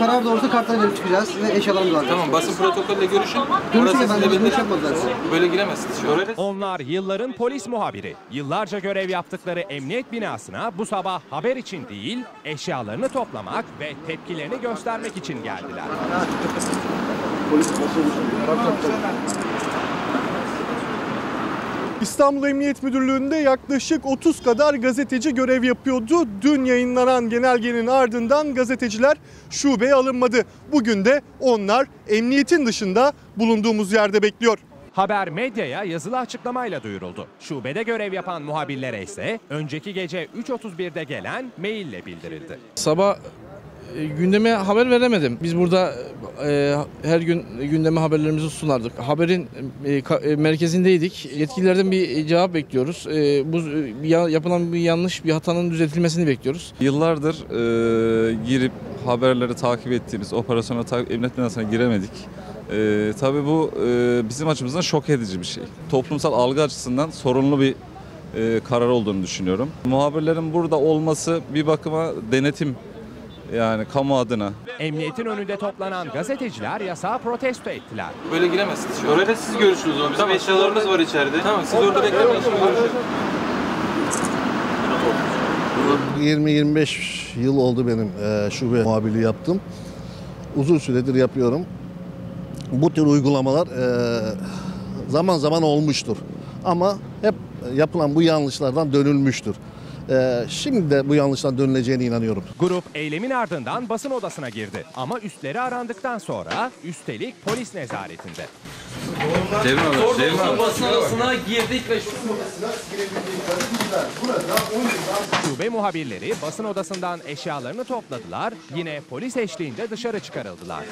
karar doğrusu kartları verip çıkacağız ve eşyalarımızı alacağız. Tamam basın protokolle görüşün. Görüşün Orası efendim, size görüş yapmadılar size. Böyle giremezsiniz. Onlar yılların polis muhabiri. Yıllarca görev yaptıkları emniyet binasına bu sabah haber için değil, eşyalarını toplamak ve tepkilerini göstermek için geldiler. İstanbul Emniyet Müdürlüğü'nde yaklaşık 30 kadar gazeteci görev yapıyordu. Dün yayınlanan genelgenin ardından gazeteciler şubeye alınmadı. Bugün de onlar emniyetin dışında bulunduğumuz yerde bekliyor. Haber medyaya yazılı açıklamayla duyuruldu. Şubede görev yapan muhabirlere ise önceki gece 3.31'de gelen maille bildirildi. Sabah gündeme haber veremedim. Biz burada e, her gün gündeme haberlerimizi sunardık. Haberin e, e, merkezindeydik. Yetkililerden bir cevap bekliyoruz. E, bu e, ya- yapılan bir yanlış, bir hatanın düzeltilmesini bekliyoruz. Yıllardır e, girip haberleri takip ettiğimiz operasyona emniyet binasına giremedik. E, tabii bu e, bizim açımızdan şok edici bir şey. Toplumsal algı açısından sorunlu bir e, karar olduğunu düşünüyorum. Muhabirlerin burada olması bir bakıma denetim yani kamu adına. Emniyetin önünde toplanan gazeteciler yasağı protesto ettiler. böyle giremezsiniz. Oraya da siz görüşürüz o zaman. Bizim eşyalarımız var içeride. Tamam siz orada beklemeyin. Şimdi görüşürüz. 20-25 yıl oldu benim e, şube muhabirliği yaptım. Uzun süredir yapıyorum. Bu tür uygulamalar e, zaman zaman olmuştur. Ama hep yapılan bu yanlışlardan dönülmüştür. E, şimdi de bu yanlıştan dönüleceğine inanıyorum. Grup eylemin ardından basın odasına girdi. Ama üstleri arandıktan sonra üstelik polis nezaretinde. Devrim Hanım. Devrim Hanım. basın arasına girdik ve Şube muhabirleri basın odasından eşyalarını topladılar. Yine polis eşliğinde dışarı çıkarıldılar.